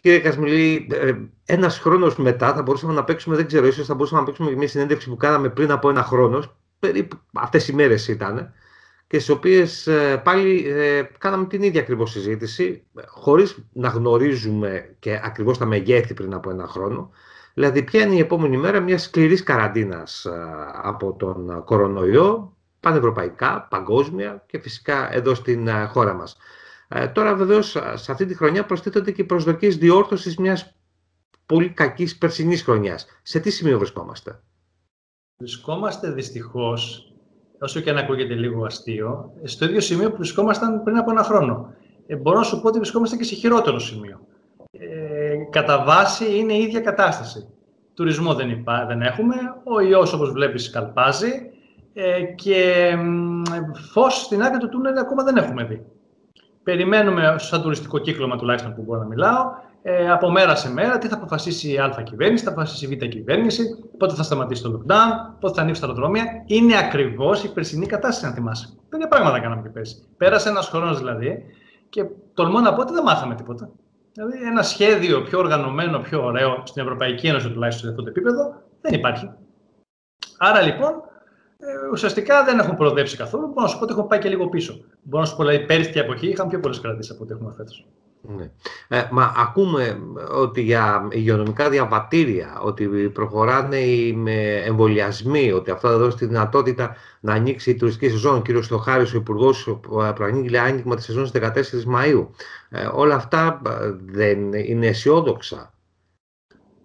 κύριε Κασμιλή, ε, ένας χρόνος μετά θα μπορούσαμε να παίξουμε, δεν ξέρω, ίσως θα μπορούσαμε να παίξουμε μια συνέντευξη που κάναμε πριν από ένα χρόνος, περίπου αυτές οι μέρες ήταν, και στις οποίες ε, πάλι ε, κάναμε την ίδια ακριβώς συζήτηση, χωρίς να γνωρίζουμε και ακριβώς τα μεγέθη πριν από ένα χρόνο. Δηλαδή, ποια είναι η επόμενη μέρα μιας σκληρής καραντίνας από τον κορονοϊό, πανευρωπαϊκά, παγκόσμια και φυσικά εδώ στην χώρα μας. Ε, τώρα βεβαίως σε αυτή τη χρονιά προσθέτονται και οι προσδοκίες διόρθωσης μιας πολύ κακής περσινής χρονιάς. Σε τι σημείο βρισκόμαστε, Βρισκόμαστε δυστυχώς, όσο και αν ακούγεται λίγο αστείο, στο ίδιο σημείο που βρισκόμασταν πριν από ένα χρόνο. Ε, μπορώ να σου πω ότι βρισκόμαστε και σε χειρότερο σημείο. Ε, κατά βάση είναι η ίδια κατάσταση. Τουρισμό δεν, υπά, δεν έχουμε, ο ιός όπως βλέπεις καλπάζει ε, και φως στην άκρη του τούνελ ακόμα δεν έχουμε δει. Περιμένουμε σαν τουριστικό κύκλωμα τουλάχιστον που μπορώ να μιλάω, ε, από μέρα σε μέρα τι θα αποφασίσει η Α κυβέρνηση, θα αποφασίσει η Β κυβέρνηση, πότε θα σταματήσει το lockdown, πότε θα ανοίξει τα αεροδρόμια. Είναι ακριβώς η περσινή κατάσταση, αν θυμάσαι. Δεν πράγματα κάναμε και πέρσι. Πέρασε ένας χρόνος δηλαδή και τολμώ να πω ότι δεν μάθαμε τίποτα. Δηλαδή, ένα σχέδιο πιο οργανωμένο, πιο ωραίο στην Ευρωπαϊκή Ένωση τουλάχιστον σε αυτό το επίπεδο δεν υπάρχει. Άρα λοιπόν, ε, ουσιαστικά δεν έχουν προοδεύσει καθόλου. Μπορώ να σου πω ότι έχουν πάει και λίγο πίσω. Μπορώ να σου πω ότι δηλαδή, πέρυσι την εποχή είχαν πιο πολλές κρατήσεις από ό,τι έχουμε φέτος. Ναι. Ε, μα ακούμε ότι για υγειονομικά διαβατήρια, ότι προχωράνε με εμβολιασμοί, ότι αυτό θα δώσει τη δυνατότητα να ανοίξει η τουριστική σεζόν. Ο κ. Στοχάρης, ο Υπουργό, προανήγγειλε άνοιγμα της σεζόν 14 Μαΐου. Ε, όλα αυτά ε, δεν είναι αισιόδοξα;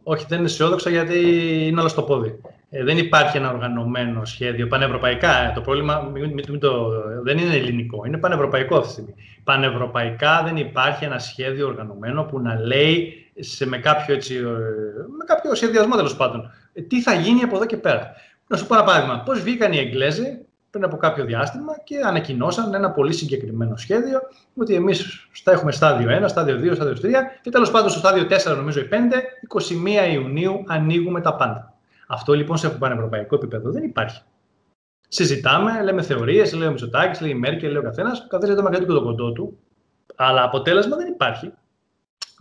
Όχι, δεν είναι αισιόδοξα γιατί είναι όλο στο πόδι. Ε, δεν υπάρχει ένα οργανωμένο σχέδιο πανευρωπαϊκά. Ε, το πρόβλημα το, δεν είναι ελληνικό, είναι πανευρωπαϊκό αυτή τη στιγμή. Πανευρωπαϊκά δεν υπάρχει ένα σχέδιο οργανωμένο που να λέει σε, με, κάποιο, έτσι, ε, με κάποιο σχεδιασμό τέλος πάντων τι θα γίνει από εδώ και πέρα. Να σου πω ένα παράδειγμα. Πώς βγήκαν οι Εγγλέζοι πριν από κάποιο διάστημα και ανακοινώσαν ένα πολύ συγκεκριμένο σχέδιο ότι εμείς θα έχουμε στάδιο 1, στάδιο 2, στάδιο 3 και τέλος πάντων στο στάδιο 4, νομίζω η 5, 21 Ιουνίου ανοίγουμε τα πάντα. Αυτό λοιπόν σε πανευρωπαϊκό επίπεδο δεν υπάρχει. Συζητάμε, λέμε θεωρίες, λέει ο Μητσοτάκης, λέει η Μέρκελ, λέει ο καθένας, ο καθένας το μακριά του και το κοντό του, αλλά αποτέλεσμα δεν υπάρχει.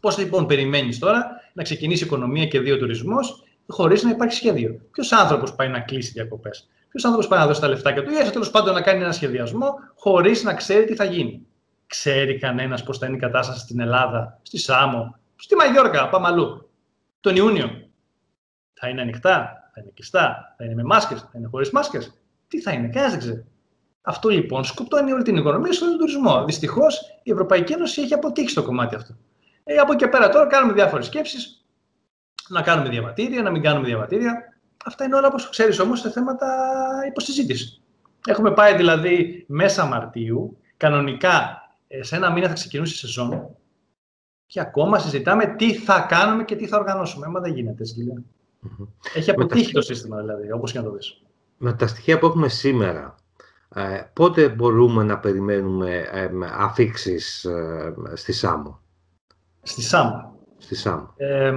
Πώς λοιπόν περιμένεις τώρα να ξεκινήσει η οικονομία και δύο τουρισμός χωρίς να υπάρχει σχέδιο; Ποιος άνθρωπος πάει να κλείσει διακοπές, Ποιος άνθρωπος πάει να δώσει τα λεφτάκια του ή έστω τέλος πάντων να κάνει ένα σχεδιασμό χωρίς να ξέρει τι θα γίνει. Ξέρει κανένας πώς θα είναι η κατάσταση στην Ελλάδα, στη Σάμο, στη Μαγιόρκα, πάμε αλλού, τον Ιούνιο; Θα είναι ανοιχτά, θα είναι κλειστά, θα είναι με μάσκες, θα είναι χωρίς μάσκες. Τι θα είναι, κανένας δεν ξέρει. Αυτό λοιπόν σκουπτώνει όλη την οικονομία στον τουρισμό. Δυστυχώς η Ευρωπαϊκή Ένωση έχει αποτύχει στο κομμάτι αυτό. Ε, από εκεί πέρα τώρα κάνουμε διάφορες σκέψεις. Να κάνουμε διαβατήρια, να μην κάνουμε διαβατήρια. Αυτά είναι όλα, όπως ξέρεις όμως, σε θέματα υποσυζήτηση. Έχουμε πάει δηλαδή μέσα Μαρτίου, κανονικά ε, σε ένα μήνα θα ξεκινήσει η σεζόν και ακόμα συζητάμε τι θα κάνουμε και τι θα οργανώσουμε. Μα δεν γίνεται, Σκύλια. Έχει αποτύχει το σύστημα δηλαδή, όπως και να το δεις. Με τα στοιχεία που έχουμε σήμερα, ε, πότε μπορούμε να περιμένουμε ε, αφήξεις ε, στη ΣΑΜΟ. Στη ΣΑΜΟ. Στη ΣΑΜΟ. Ε,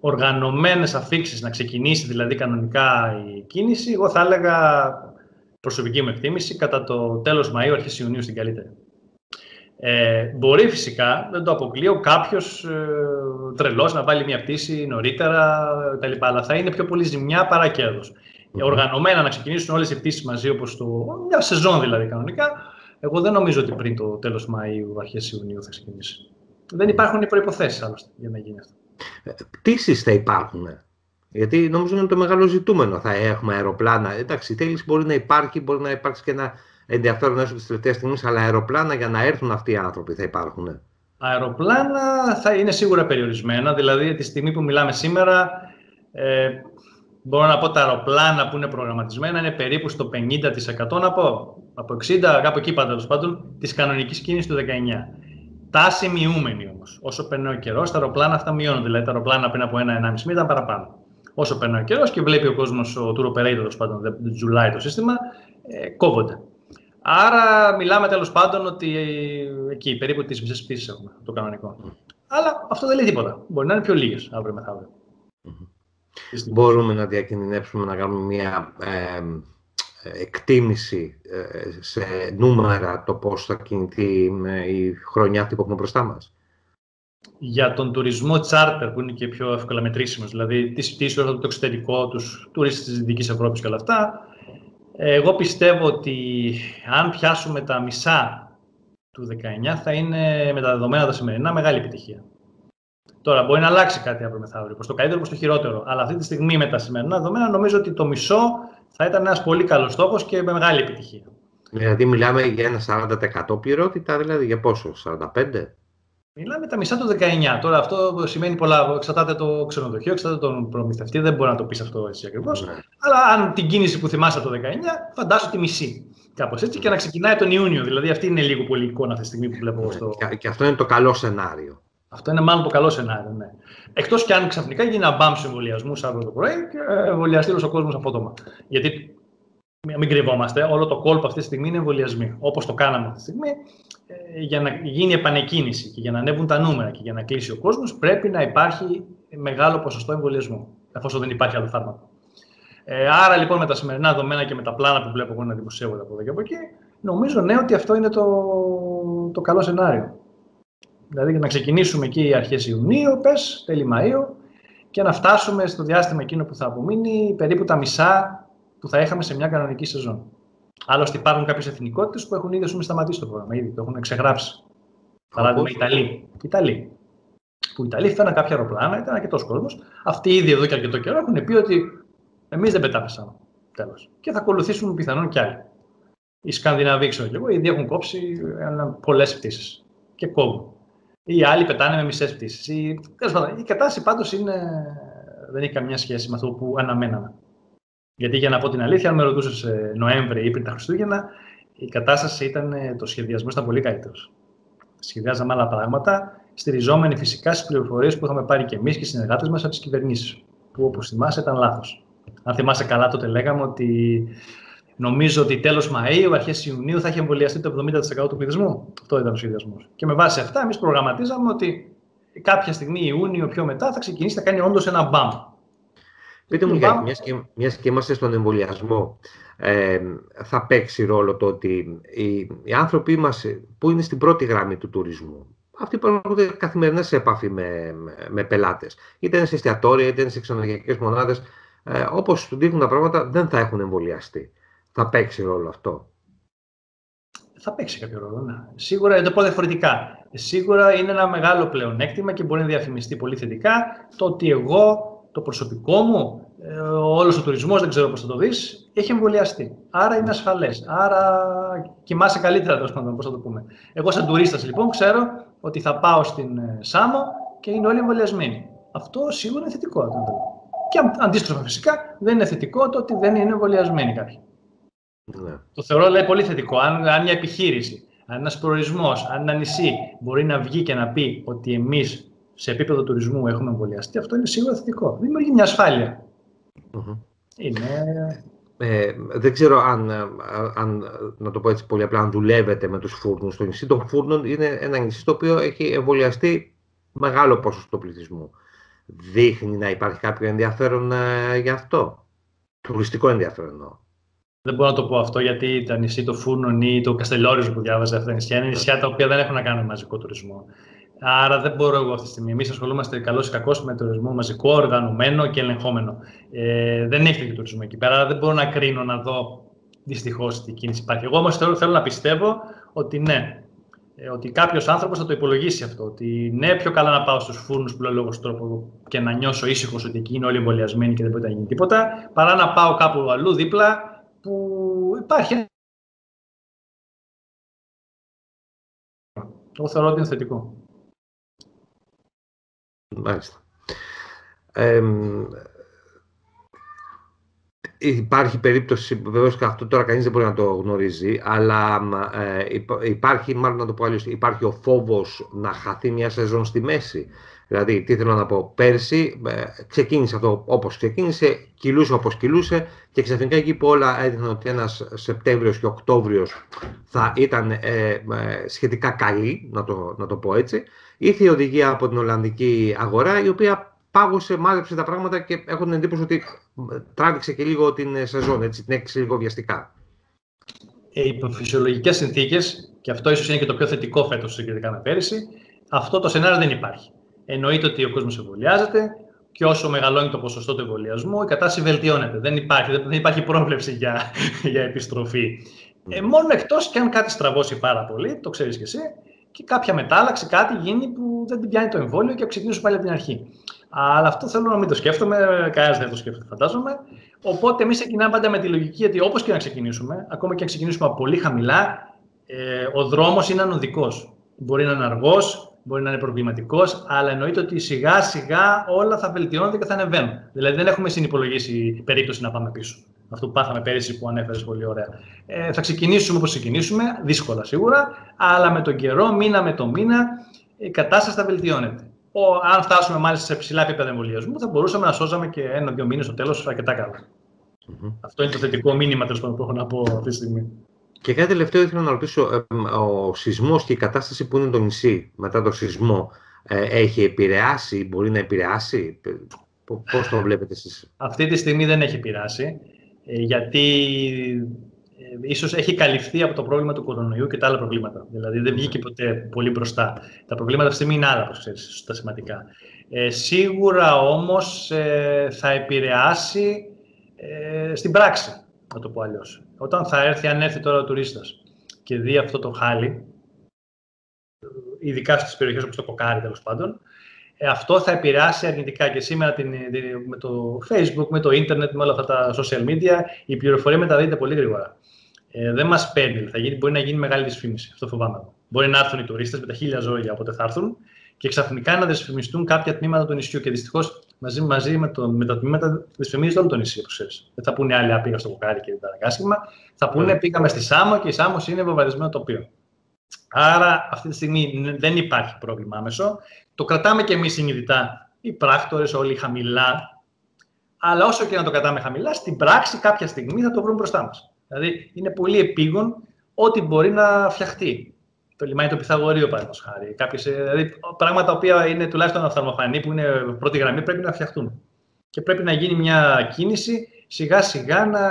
οργανωμένες αφήξεις, να ξεκινήσει δηλαδή κανονικά η κίνηση, εγώ θα έλεγα προσωπική μου εκτίμηση, κατά το τέλος Μαΐου, αρχές Ιουνίου στην καλύτερη. Ε, μπορεί φυσικά, δεν το αποκλείω, κάποιος ε, τρελός να βάλει μια πτήση νωρίτερα κτλ. Αλλά θα είναι πιο πολύ ζημιά παρά κέρδος. Mm-hmm. Οργανωμένα να ξεκινήσουν όλες οι πτήσεις μαζί, όπως το. μια σεζόν δηλαδή κανονικά. Εγώ δεν νομίζω ότι πριν το τέλος Μαΐου, αρχές Ιουνίου θα ξεκινήσει. Δεν υπάρχουν οι προποθέσει άλλωστε για να γίνει αυτό. Ε, πτήσεις θα υπάρχουν. Γιατί νομίζω είναι το μεγάλο ζητούμενο. Θα έχουμε αεροπλάνα. Εντάξει, η θέληση μπορεί να υπάρχει, μπορεί να υπάρξει και ένα ενδιαφέρον έστω της τελευταίας στιγμής, αλλά αεροπλάνα για να έρθουν αυτοί οι άνθρωποι θα υπάρχουν. Αεροπλάνα θα είναι σίγουρα περιορισμένα. Δηλαδή, τη στιγμή που μιλάμε σήμερα, ε, μπορώ να πω τα αεροπλάνα που είναι προγραμματισμένα είναι περίπου στο 50% να πω, από 60, κάπου εκεί πάντων, πάντων, της κανονικής κίνησης του 19. Τάση μειούμενη όμως. Όσο περνάει ο καιρός, τα αεροπλάνα αυτά μειώνονται. Δηλαδή, τα αεροπλάνα πριν από ένα-ένα μισή ήταν παραπάνω. Όσο περνάει ο καιρός και βλέπει ο κόσμος, ο tour operator, πάντων, δεν τζουλάει το σύστημα, ε, κόβονται. Άρα μιλάμε τέλος πάντων ότι εκεί περίπου τις μισές πτήσεις έχουμε το κανονικό. Αλλά αυτό δεν λέει τίποτα. Μπορεί να είναι πιο λίγες αύριο μεθαύριο. Μπορούμε να διακινδυνεύσουμε να κάνουμε μια ε, εκτίμηση ε, σε νούμερα το πώς θα κινηθεί η χρονιά αυτή που έχουμε μπροστά μας. για τον τουρισμό charter που είναι και πιο εύκολα μετρήσιμος, δηλαδή τις, τι το εξωτερικό, τους τουρίστες της Δυτικής Ευρώπης και όλα αυτά. Εγώ πιστεύω ότι αν πιάσουμε τα μισά του 19 θα είναι με τα δεδομένα τα σημερινά μεγάλη επιτυχία. Τώρα μπορεί να αλλάξει κάτι αύριο μεθαύριο, προς το καλύτερο, προς το χειρότερο. Αλλά αυτή τη στιγμή με τα σημερινά δεδομένα νομίζω ότι το μισό θα ήταν ένας πολύ καλός στόχος και με μεγάλη επιτυχία. Δηλαδή μιλάμε για ένα 40% πληρότητα, δηλαδή για πόσο, 45%? Μιλάμε τα μισά του 19. Τώρα αυτό σημαίνει πολλά. Εξαρτάται το ξενοδοχείο, εξαρτάται τον προμηθευτή. Δεν μπορεί να το πεις αυτό έτσι ακριβώς. Ναι. Αλλά αν την κίνηση που θυμάσαι το 19, φαντάσου τη μισή. Κάπως έτσι και να ξεκινάει τον Ιούνιο. Δηλαδή αυτή είναι λίγο πολύ εικόνα αυτή τη στιγμή που βλέπω. Ναι. Στο... Και αυτό είναι το καλό σενάριο. Αυτό είναι μάλλον το καλό σενάριο. Ναι. Εκτός κι αν ξαφνικά γίνει ένα μπαμ σε εμβολιασμούς αύριο το πρωί και εμβολιαστεί όλος ο κόσμος απότομα. Γιατί μην κρυβόμαστε, όλο το κόλπο αυτή τη στιγμή είναι εμβολιασμοί. Όπως το κάναμε αυτή τη στιγμή, ε, για να γίνει επανεκκίνηση και για να ανέβουν τα νούμερα και για να κλείσει ο κόσμος, πρέπει να υπάρχει μεγάλο ποσοστό εμβολιασμού, εφόσον δεν υπάρχει άλλο φάρμακο. Ε, άρα λοιπόν με τα σημερινά δεδομένα και με τα πλάνα που βλέπω εγώ να δημοσιεύονται από εδώ και από εκεί, νομίζω ναι ότι αυτό είναι το, το καλό σενάριο. Δηλαδή να ξεκινήσουμε εκεί αρχές Ιουνίου, πες, τέλη Μαΐου, και να φτάσουμε στο διάστημα εκείνο που θα απομείνει περίπου τα μισά που θα είχαμε σε μια κανονική σεζόν. Άλλωστε υπάρχουν κάποιες εθνικότητες που έχουν ήδη πούμε, σταματήσει το πρόγραμμα, ήδη το έχουν ξεγράψει. Παράδειγμα, οι Ιταλοί. Ιταλοί. Που οι Ιταλοί φέραν κάποια αεροπλάνα, ήταν αρκετός κόσμος. Αυτοί ήδη εδώ και αρκετό καιρό έχουν πει ότι εμείς δεν πετάμε σαν τέλος. Και θα ακολουθήσουν πιθανόν κι άλλοι. Οι Σκανδιναβοί, ξέρω και εγώ, ήδη έχουν κόψει πολλές πτήσεις και κόβουν. Οι άλλοι πετάνε με μισές πτήσεις. Η, η κατάσταση πάντως δεν έχει καμία σχέση με αυτό που αναμέναμε. Γιατί για να πω την αλήθεια, αν με ρωτούσες Νοέμβρη ή πριν τα Χριστούγεννα, η κατάσταση ήταν, το σχεδιασμό ήταν πολύ καλύτερος. Σχεδιάζαμε άλλα πράγματα, στηριζόμενοι φυσικά στις πληροφορίες που είχαμε πάρει και εμείς και οι συνεργάτες μας από τις κυβερνήσεις. Που όπως θυμάσαι ήταν λάθος. Αν θυμάσαι καλά, τότε λέγαμε ότι νομίζω ότι τέλος Μαΐου, αρχές Ιουνίου θα έχει εμβολιαστεί το 70% του πληθυσμού. Αυτό ήταν ο σχεδιασμός. Και με βάση αυτά, εμείς προγραμματίζαμε ότι κάποια στιγμή Ιούνιο πιο μετά θα ξεκινήσει, θα κάνει όντως ένα μπαμ. Πείτε μου, γιατί μιας και, μιας και είμαστε στον εμβολιασμό, ε, θα παίξει ρόλο το ότι οι, οι άνθρωποι μας που είναι στην πρώτη γραμμή του τουρισμού, αυτοί που έρχονται καθημερινά σε επαφή με, με, πελάτες, είτε είναι σε εστιατόρια, είτε είναι σε ξενοδοχειακές μονάδες, ε, όπως του δείχνουν τα πράγματα, δεν θα έχουν εμβολιαστεί. Θα παίξει ρόλο αυτό. Θα παίξει κάποιο ρόλο, ναι. Σίγουρα, δεν το πω διαφορετικά. Σίγουρα είναι ένα μεγάλο πλεονέκτημα και μπορεί να διαφημιστεί πολύ θετικά το ότι εγώ το προσωπικό μου, ε, όλος ο τουρισμός, δεν ξέρω πώς θα το δεις, έχει εμβολιαστεί. Άρα είναι ασφαλές. Άρα κοιμάσαι καλύτερα, τέλος πάντων, πώς θα το πούμε. Εγώ, σαν τουρίστας, λοιπόν, ξέρω ότι θα πάω στην ε, Σάμο και είναι όλοι εμβολιασμένοι. Αυτό σίγουρα είναι θετικό. Και αντίστροφα, φυσικά, δεν είναι θετικό το ότι δεν είναι εμβολιασμένοι κάποιοι. Ναι. Το θεωρώ λέει, πολύ θετικό. Αν, αν μια επιχείρηση, αν ένας προορισμός, αν ένα νησί μπορεί να βγει και να πει ότι εμείς σε επίπεδο τουρισμού έχουμε εμβολιαστεί, αυτό είναι σίγουρα θετικό. Δημιουργεί μια ασφάλεια. Είναι... Ε, δεν ξέρω αν, αν, να το πω έτσι πολύ απλά, αν δουλεύετε με τους φούρνους. Το νησί των φούρνων είναι ένα νησί το οποίο έχει εμβολιαστεί μεγάλο ποσοστό πληθυσμού. Δείχνει να υπάρχει κάποιο ενδιαφέρον ε, για αυτό. Τουριστικό ενδιαφέρον Δεν μπορώ να το πω αυτό γιατί τα νησί των Φούρνων ή το Καστελόριζο που διάβαζα αυτά τα νησιά είναι νησιά τα οποία δεν έχουν να κάνουν με μαζικό τουρισμό. Άρα δεν μπορώ εγώ αυτή τη στιγμή. Εμείς ασχολούμαστε καλώς ή κακό με τουρισμό μαζικό, οργανωμένο και ελεγχόμενο. Ε, δεν έχει τέτοιο τουρισμό εκεί πέρα, αλλά δεν μπορώ να κρίνω να δω δυστυχώς τι κίνηση υπάρχει. Εγώ όμως θέλω, θέλω να πιστεύω ότι ναι, ε, ότι κάποιος άνθρωπος θα το υπολογίσει αυτό. Ότι ναι, πιο καλά να πάω στους φούρνους που λέω λόγω τρόπο και να νιώσω ήσυχος ότι εκεί είναι όλοι εμβολιασμένοι και δεν μπορεί να γίνει τίποτα, παρά να πάω κάπου αλλού δίπλα που υπάρχει. Εγώ θεωρώ ότι είναι θετικό. Μάλιστα. Ε, υπάρχει περίπτωση, βεβαίως και αυτό τώρα κανείς δεν μπορεί να το γνωρίζει, αλλά ε, υπάρχει, μάλλον να το πω αλλιώς, υπάρχει ο φόβος να χαθεί μια σεζόν στη μέση. Δηλαδή, τι θέλω να πω, πέρσι ε, ξεκίνησε αυτό όπως ξεκίνησε, κυλούσε όπως κυλούσε και ξαφνικά εκεί που όλα έδειχναν ότι ένας Σεπτέμβριος και Οκτώβριος θα ήταν ε, ε, σχετικά καλή, να το, να το πω έτσι, ήρθε η οδηγία από την Ολλανδική αγορά, η οποία πάγωσε, μάζεψε τα πράγματα και έχω την εντύπωση ότι τράβηξε και λίγο την σεζόν, έτσι, την έξι λίγο βιαστικά. Οι φυσιολογικές συνθήκες, και αυτό ίσως είναι και το πιο θετικό φέτος συγκριτικά με πέρυσι, Αυτό το σενάριο δεν υπάρχει. Εννοείται ότι ο κόσμος εμβολιάζεται και όσο μεγαλώνει το ποσοστό του εμβολιασμού, η κατάσταση βελτιώνεται. Δεν υπάρχει, δεν υπάρχει πρόβλεψη για, για επιστροφή. Ε, μόνο εκτός και αν κάτι στραβώσει πάρα πολύ, το ξέρεις κι εσύ, και κάποια μετάλλαξη, κάτι γίνει που δεν την πιάνει το εμβόλιο και ξεκινήσουμε πάλι από την αρχή. Αλλά αυτό θέλω να μην το σκέφτομαι, κανένας δεν το σκέφτεται, φαντάζομαι. Οπότε εμείς ξεκινάμε πάντα με τη λογική ότι όπως και να ξεκινήσουμε, ακόμα και αν ξεκινήσουμε από πολύ χαμηλά, ε, ο δρόμος είναι ανωδικός. Μπορεί να είναι αργός, μπορεί να είναι προβληματικός, αλλά εννοείται ότι σιγά σιγά όλα θα βελτιώνονται και θα ανεβαίνουν. Δηλαδή δεν έχουμε συνυπολογίσει περίπτωση να πάμε πίσω. Αυτό που πάθαμε πέρυσι που ανέφερες πολύ ωραία. Ε, θα ξεκινήσουμε όπως ξεκινήσουμε, δύσκολα σίγουρα, αλλά με τον καιρό, μήνα με το μήνα, η κατάσταση θα βελτιώνεται. Ο, αν φτάσουμε μάλιστα σε ψηλά επίπεδα εμβολιασμού, θα μπορούσαμε να σώζαμε και ένα-δύο μήνες στο τέλος αρκετά καλά. Mm-hmm. Αυτό είναι το θετικό μήνυμα τέλος πάντων που έχω να πω αυτή τη στιγμή. Και κάτι τελευταίο ήθελα να ρωτήσω, ο σεισμός και η κατάσταση που είναι το νησί μετά το σεισμό ε, έχει επηρεάσει, μπορεί να επηρεάσει, πώς το βλέπετε εσείς; Αυτή τη στιγμή δεν έχει επηρεάσει, ε, γιατί ε, ίσως έχει καλυφθεί από το πρόβλημα του κορονοϊού και τα άλλα προβλήματα. Δηλαδή δεν βγήκε ποτέ πολύ μπροστά. Τα προβλήματα αυτή τη στιγμή είναι άλλα, όπως ξέρεις, τα σημαντικά. Ε, σίγουρα όμως θα επηρεάσει στην πράξη, να το πω αλλιώς. Όταν θα έρθει, αν έρθει τώρα ο τουρίστας και δει αυτό το χάλι, ειδικά στις περιοχές όπως το Κοκάρι τέλος πάντων, ε, αυτό θα επηρεάσει αρνητικά και σήμερα την, με το Facebook, με το ίντερνετ, με όλα αυτά τα social media, η πληροφορία μεταδίδεται πολύ γρήγορα. Ε, δεν μας παίρνει, θα γίνει, μπορεί να γίνει μεγάλη δυσφήμιση. Αυτό φοβάμαι. Μπορεί να έρθουν οι τουρίστες με τα χίλια ζώγια όποτε θα έρθουν και ξαφνικά να δυσφημιστούν κάποια τμήματα του νησιού. Και δυστυχώς μαζί, μαζί με, το, με τα τμήματα δυσφημίζεται όλο το νησί, όπως ξέρεις. Δεν θα πούνε άλλοι πήγα στο κοκάρι και τα αγκάσχημα. Θα πούνε mm. πήγαμε στη Σάμο και η Σάμος είναι βομβαρδισμένο τοπίο. Άρα αυτή τη στιγμή δεν υπάρχει πρόβλημα άμεσο. Το κρατάμε και εμείς συνειδητά οι πράκτορες, όλοι χαμηλά. Αλλά όσο και να το κρατάμε χαμηλά, στην πράξη κάποια στιγμή θα το βρούμε μπροστά μας. Δηλαδή είναι πολύ επίγον ό,τι μπορεί να φτιαχτεί το λιμάνι του Πυθαγορείου, παραδείγματος χάρη. Κάποιες, ε, δηλαδή, πράγματα που είναι τουλάχιστον αυθαρμοφανή, που είναι πρώτη γραμμή, πρέπει να φτιαχτούν. Και πρέπει να γίνει μια κίνηση σιγά σιγά να,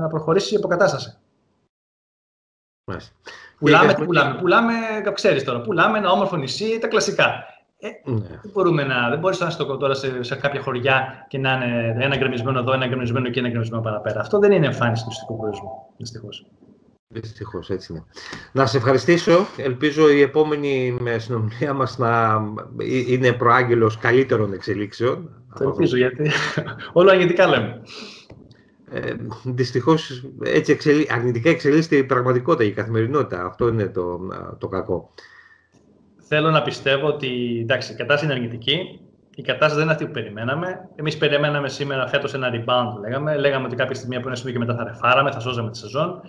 να προχωρήσει η αποκατάσταση. Πουλάμε, τι πουλάμε. Πουλάμε, ξέρεις τώρα, πουλάμε ένα όμορφο νησί, τα κλασικά. Ε, ναι. δεν, μπορούμε να, δεν μπορείς να είσαι τώρα σε, σε κάποια χωριά και να είναι ένα γκρεμισμένο εδώ, ένα γκρεμισμένο και ένα γκρεμισμένο παραπέρα. Αυτό δεν είναι εμφάνιση του τουριστικού προορισμού, δυστυχώς. Δυστυχώς, έτσι είναι. Να σε ευχαριστήσω. Ελπίζω η επόμενη συνομιλία μας να είναι προάγγελος καλύτερων εξελίξεων. Το ελπίζω, γιατί όλο αρνητικά λέμε. Ε, Δυστυχώς έτσι εξελί... αρνητικά εξελίσσεται η πραγματικότητα, η καθημερινότητα. Αυτό είναι το, το κακό. Θέλω να πιστεύω ότι εντάξει, η κατάσταση είναι αρνητική. Η κατάσταση δεν είναι αυτή που περιμέναμε. Εμείς περιμέναμε σήμερα φέτος ένα rebound, λέγαμε. Λέγαμε ότι κάποια στιγμή από ένα σημείο και μετά θα ρεφάραμε, θα σώζαμε τη σεζόν.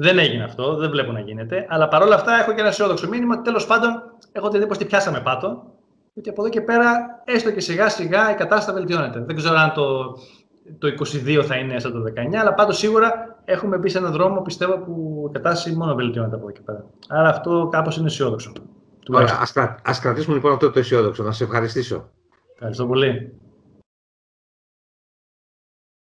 Δεν έγινε αυτό, δεν βλέπω να γίνεται. Αλλά παρόλα αυτά έχω και ένα αισιόδοξο μήνυμα ότι τέλος πάντων έχω την εντύπωση ότι πιάσαμε πάτο. Και από εδώ και πέρα, έστω και σιγά σιγά η κατάσταση βελτιώνεται. Δεν ξέρω αν το, το 22 θα είναι σαν το 19, αλλά πάντως σίγουρα έχουμε μπει σε έναν δρόμο πιστεύω που η κατάσταση μόνο βελτιώνεται από εδώ και πέρα. Άρα αυτό κάπως είναι αισιόδοξο. Α κρατήσουμε λοιπόν αυτό το αισιόδοξο. Να σε ευχαριστήσω. Ευχαριστώ πολύ.